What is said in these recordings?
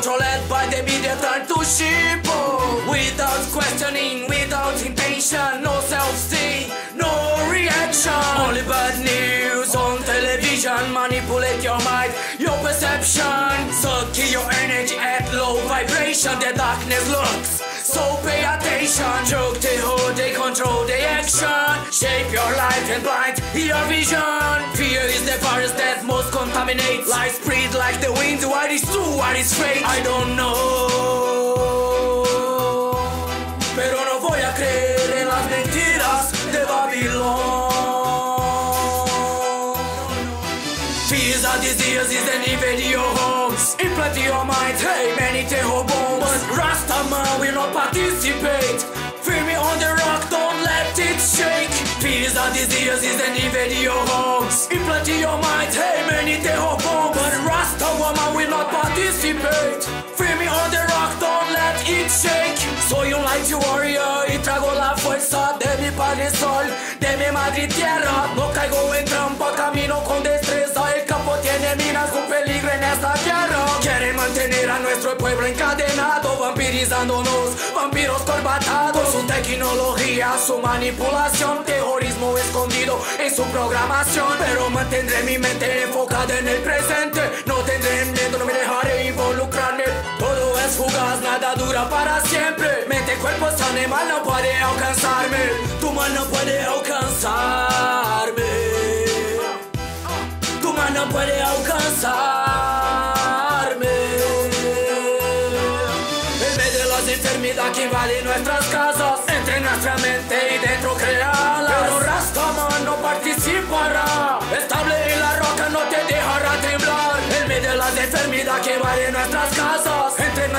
controlled by the media turn to sheep. Oh, without questioning, without intention No self-esteem, no reaction. Only bad news on television Manipulate your mind, your perception. Sucking your energy at low vibration The darkness looks, so pay attention Joke the hood, they control the action. Shape your life and blind your vision. Fear is the forest that most contaminates. Lies spread like the wind, what is true, what is fake? I don't know. Pero no voy a creer en las mentiras de Babilón. Fears are disease is an evil in your homes. Implant your mind, hey, many terror bombs. Rastaman will not participate. Feel me on the rock, don't let it shake. Fears are disease is an evil in your homes. Implant your mind, me on the rock, don't let it shake. Soy un light warrior y trago la fuerza de mi padre sol, de mi madre tierra. No caigo en trampa, camino con destreza. El campo tiene minas, un peligro en esta guerra. Quieren mantener a nuestro pueblo encadenado, vampirizándonos, vampiros corbatados. Su tecnología, su manipulación, terrorismo escondido en su programación. Pero mantendré mi mente enfocada en el presente. Nada dura para siempre. Mente, cuerpo, es animal no puede alcanzarme. Tu mal no puede alcanzarme. Tu mal no puede alcanzarme. En vez de las enfermedades que invaden nuestras casas, entre nuestra mente y dentro crearlas. Pero Rastaman no participará. Estable en la roca no te dejará temblar. En medio de las enfermedades que invaden nuestras casas,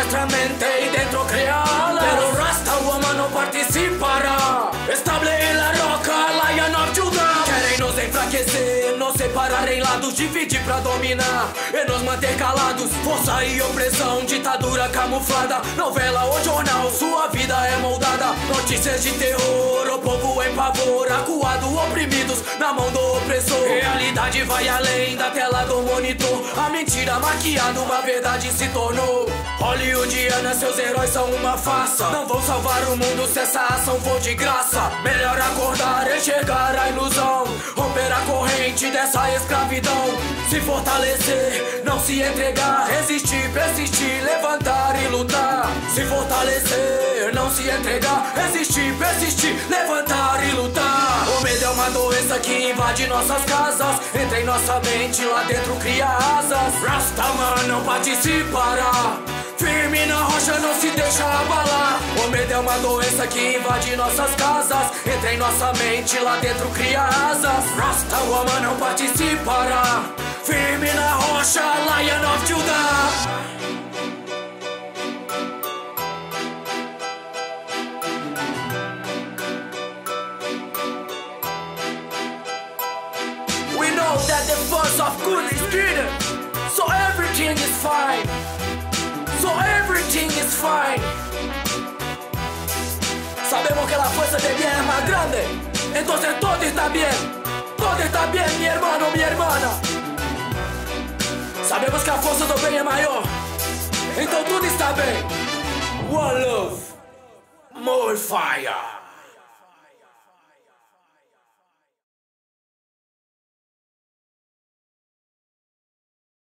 nuestra mente y dentro crearlas. Pero Rasta Woman no participará. Estable en la roca, Lion of Judah. Querem nos enfraquecer, nos separar em lados, dividir pra dominar e nos manter calados. Força e opressão, ditadura camuflada. Novela ou jornal, sua vida é moldada. Notícias de terror, o povo em pavor, acuado, oprimidos na mão do Realidade vai além da tela do monitor. A mentira maquiada, uma verdade se tornou. Hollywoodiana, seus heróis são uma farsa. Não vão salvar o mundo se essa ação for de graça. Melhor acordar, enxergar a ilusão. Romper a corrente dessa escravidão. Se fortalecer, não se entregar. Resistir, persistir, levantar e lutar. Se fortalecer, não se entregar. Resistir, persistir, levantar uma doença que invade nossas casas. Entra em nossa mente, lá dentro cria asas. Rastaman não participará. Firme na rocha, não se deixa abalar. O medo é uma doença que invade nossas casas. Entra em nossa mente, lá dentro cria asas. Rasta Woman não participará. Firme na rocha, Lion of Judah. That the force of good is greater, so everything is fine. So everything is fine. Sabemos que la fuerza de bien es más grande, entonces todo está bien. Todo está bien, mi hermano, mi hermana. Sabemos que a força do bem é maior, então tudo está bem. One love, more fire.